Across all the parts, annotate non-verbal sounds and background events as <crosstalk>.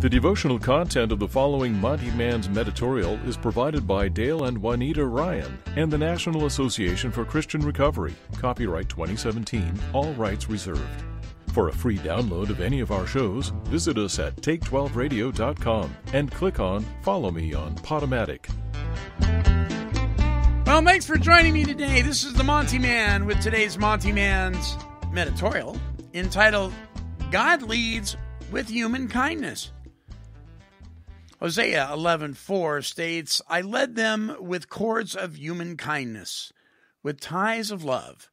The devotional content of the following Monty Man's Meditorial is provided by Dale and Juanita Ryan and the National Association for Christian Recovery. Copyright 2017, all rights reserved. For a free download of any of our shows, visit us at take12radio.com and click on Follow Me on Podomatic. Well, thanks for joining me today. This is the Monty Man with today's Monty Man's Meditorial entitled God Leads with Human Kindness. Hosea 11:4 states, "I led them with cords of human kindness, with ties of love.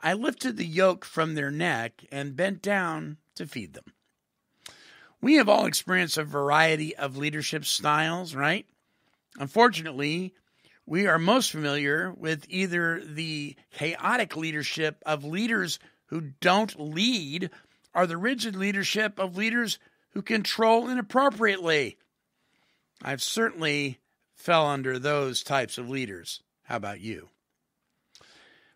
I lifted the yoke from their neck and bent down to feed them." We have all experienced a variety of leadership styles, right? Unfortunately, we are most familiar with either the chaotic leadership of leaders who don't lead or the rigid leadership of leaders who control inappropriately. I've certainly fell under those types of leaders. How about you?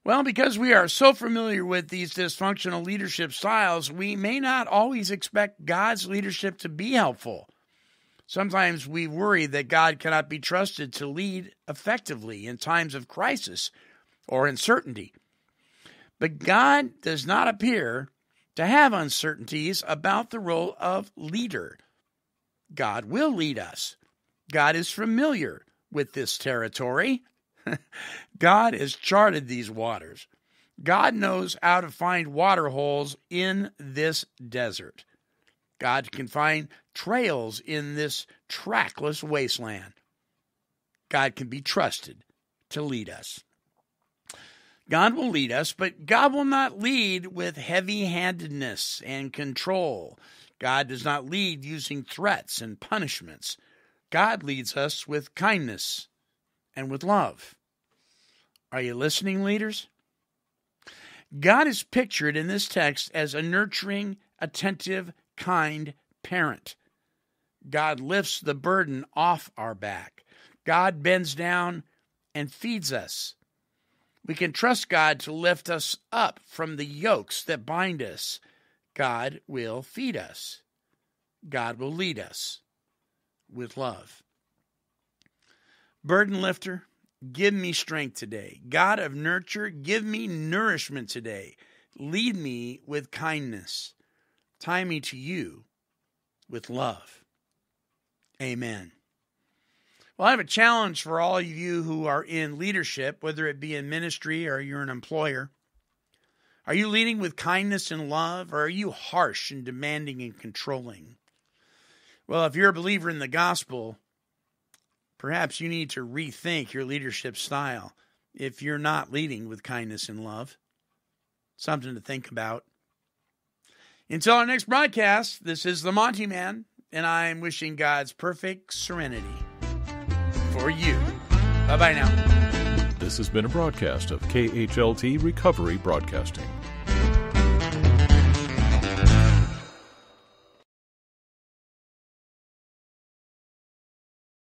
Well, because we are so familiar with these dysfunctional leadership styles, we may not always expect God's leadership to be helpful. Sometimes we worry that God cannot be trusted to lead effectively in times of crisis or uncertainty. But God does not appear to have uncertainties about the role of leader. God will lead us. God is familiar with this territory. <laughs> God has charted these waters. God knows how to find water holes in this desert. God can find trails in this trackless wasteland. God can be trusted to lead us. God will lead us, but God will not lead with heavy handedness and control. God does not lead using threats and punishments. God leads us with kindness and with love. Are you listening, leaders? God is pictured in this text as a nurturing, attentive, kind parent. God lifts the burden off our back. God bends down and feeds us. We can trust God to lift us up from the yokes that bind us. God will feed us. God will lead us with love. Burden lifter, give me strength today. God of nurture, give me nourishment today. Lead me with kindness. Tie me to you with love. Amen. Well, I have a challenge for all of you who are in leadership, whether it be in ministry or you're an employer. Are you leading with kindness and love, or are you harsh and demanding and controlling? Well, if you're a believer in the gospel, perhaps you need to rethink your leadership style if you're not leading with kindness and love. Something to think about. Until our next broadcast, this is the Monty Man, and I'm wishing God's perfect serenity for you. Bye bye now. This has been a broadcast of KHLT Recovery Broadcasting.